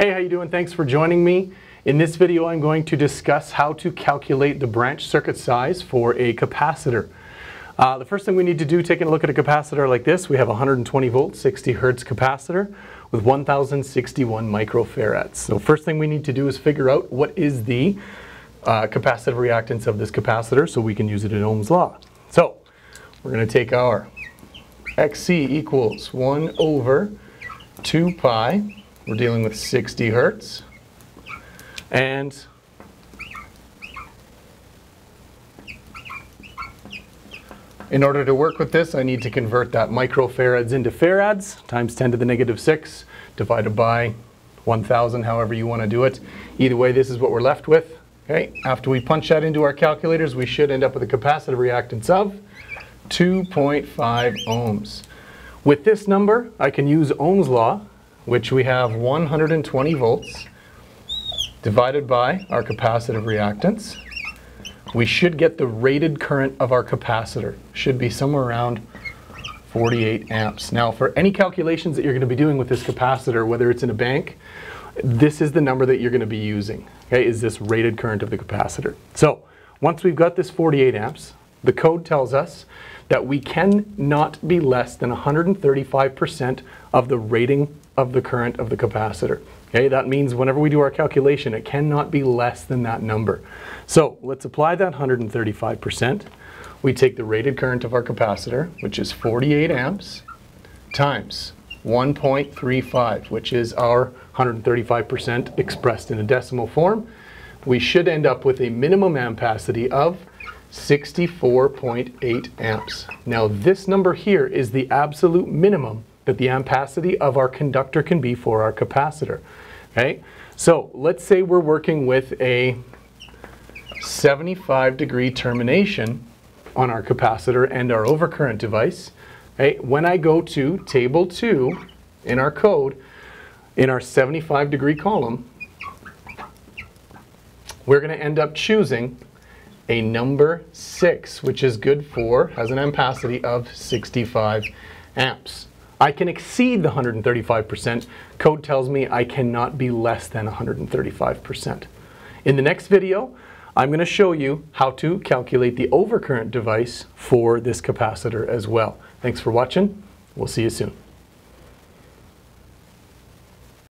Hey, how you doing? Thanks for joining me. In this video, I'm going to discuss how to calculate the branch circuit size for a capacitor. Uh, the first thing we need to do, taking a look at a capacitor like this, we have 120 volt, 60 hertz capacitor with 1061 microfarads. So first thing we need to do is figure out what is the uh, capacitive reactance of this capacitor so we can use it in Ohm's law. So we're going to take our XC equals 1 over 2 pi we're dealing with 60 hertz. And in order to work with this, I need to convert that microfarads into farads, times 10 to the negative 6, divided by 1,000, however you want to do it. Either way, this is what we're left with. Okay, after we punch that into our calculators, we should end up with a capacitive reactance of 2.5 ohms. With this number, I can use Ohm's law which we have 120 volts divided by our capacitive reactance. We should get the rated current of our capacitor. Should be somewhere around 48 amps. Now for any calculations that you're going to be doing with this capacitor, whether it's in a bank, this is the number that you're going to be using. Okay, is this rated current of the capacitor. So once we've got this 48 amps, the code tells us that we cannot be less than 135% of the rating of the current of the capacitor. Okay, that means whenever we do our calculation, it cannot be less than that number. So let's apply that 135%. We take the rated current of our capacitor, which is 48 amps, times 1.35, which is our 135% expressed in a decimal form. We should end up with a minimum ampacity of 64.8 amps. Now this number here is the absolute minimum that the ampacity of our conductor can be for our capacitor. Okay, so let's say we're working with a 75 degree termination on our capacitor and our overcurrent device. Okay, when I go to table 2 in our code, in our 75 degree column, we're going to end up choosing a number 6, which is good for, has an ampacity of 65 amps. I can exceed the 135%. Code tells me I cannot be less than 135%. In the next video, I'm going to show you how to calculate the overcurrent device for this capacitor as well. Thanks for watching. We'll see you soon.